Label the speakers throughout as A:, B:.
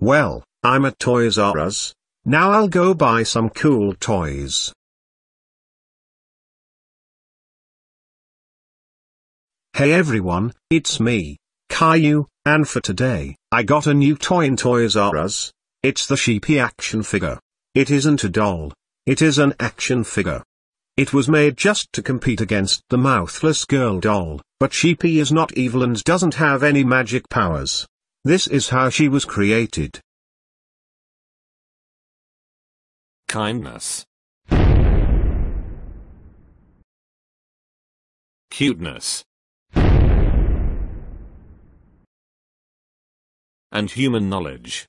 A: Well, I'm at Toys R Us. Now I'll go buy some cool toys. Hey everyone, it's me, Caillou, and for today, I got a new toy in Toys R Us. It's the Sheepie action figure. It isn't a doll. It is an action figure. It was made just to compete against the Mouthless Girl doll, but Sheepie is not evil and doesn't have any magic powers. This is how she was created.
B: kindness, cuteness, and human knowledge.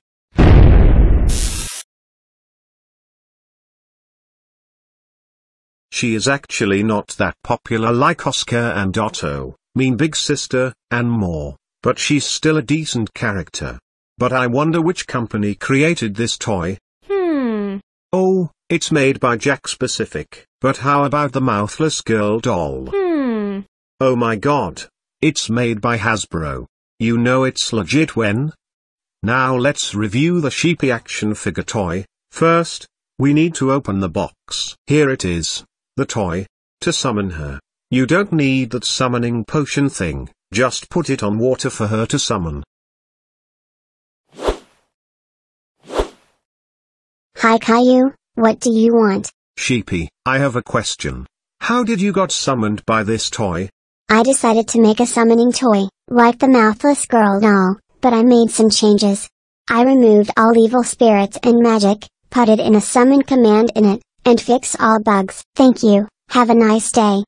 A: She is actually not that popular like Oscar and Otto, Mean Big Sister, and more, but she's still a decent character. But I wonder which company created this toy.
C: Hmm.
A: Oh, it's made by Jakks Pacific, but how about the Mouthless Girl doll?
C: Hmm.
A: Oh my god. It's made by Hasbro. You know it's legit when? Now let's review the Sheepie action figure toy. First, we need to open the box. Here it is. The toy. To summon her. You don't need that summoning potion thing, just put it on water for her to summon.
D: Hi Caillou, what do you want?
A: Sheepie, I have a question. How did you got summoned by this toy?
D: I decided to make a summoning toy, like the Mouthless Girl doll, but I made some changes. I removed all evil spirits and magic, put it in a summon command in it, and fix all bugs. Thank you, have a nice day.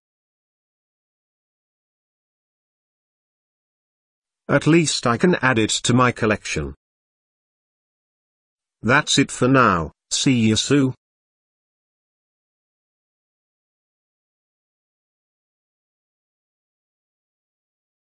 A: At least I can add it to my collection. That's it for now, see you soon.